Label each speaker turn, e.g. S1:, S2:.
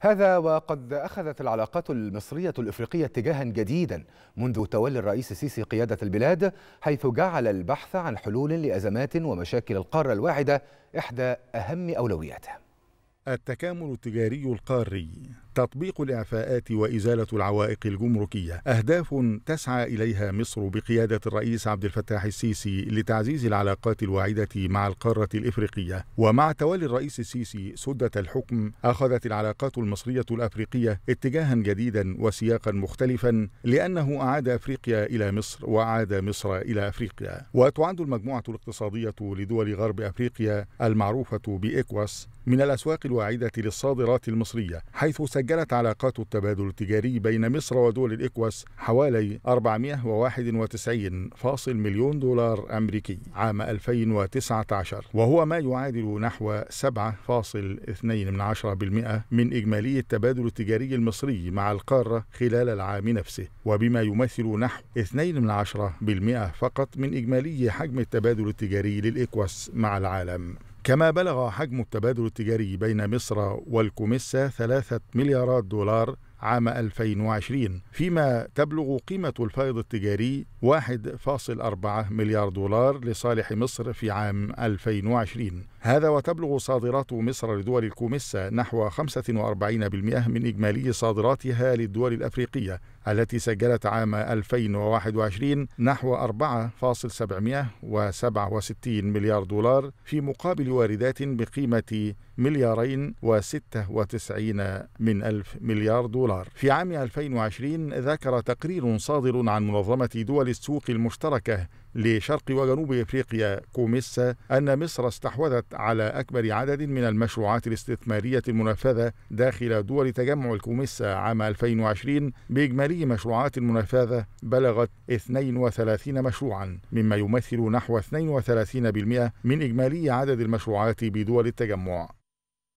S1: هذا وقد أخذت العلاقات المصرية الإفريقية اتجاها جديدا منذ تولي الرئيس السيسي قيادة البلاد حيث جعل البحث عن حلول لأزمات ومشاكل القارة الواحدة إحدى أهم أولوياته.
S2: التكامل التجاري القاري. تطبيق الإعفاءات وإزالة العوائق الجمركية. أهداف تسعى إليها مصر بقيادة الرئيس عبد الفتاح السيسي لتعزيز العلاقات الواعدة مع القارة الإفريقية. ومع تولي الرئيس السيسي سدة الحكم أخذت العلاقات المصرية الأفريقية اتجاها جديدا وسياقا مختلفا لأنه أعاد أفريقيا إلى مصر وأعاد مصر إلى أفريقيا. وتعد المجموعة الاقتصادية لدول غرب أفريقيا المعروفة بإكواس من الأسواق الواعدة للصادرات المصرية حيث سجلت علاقات التبادل التجاري بين مصر ودول الإكواس حوالي 491.0 مليون دولار أمريكي عام 2019 وهو ما يعادل نحو 7.2% من إجمالي التبادل التجاري المصري مع القارة خلال العام نفسه وبما يمثل نحو 2% فقط من إجمالي حجم التبادل التجاري للإكواس مع العالم. كما بلغ حجم التبادل التجاري بين مصر والكوميسا ثلاثة مليارات دولار عام 2020 فيما تبلغ قيمة الفائض التجاري 1.4 مليار دولار لصالح مصر في عام 2020 هذا وتبلغ صادرات مصر لدول الكوميسا نحو 45% من إجمالي صادراتها للدول الأفريقية التي سجلت عام 2021 نحو 4.767 مليار دولار في مقابل واردات بقيمة مليارين وستة وتسعين من ألف مليار دولار. في عام 2020 ذكر تقرير صادر عن منظمة دول السوق المشتركة لشرق وجنوب إفريقيا كوميسا أن مصر استحوذت على أكبر عدد من المشروعات الاستثمارية المنفذة داخل دول تجمع الكوميسا عام 2020 بإجمالي مشروعات المنفذة بلغت 32 مشروعا مما يمثل نحو 32% من إجمالي عدد المشروعات بدول التجمع.